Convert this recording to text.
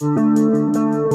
Música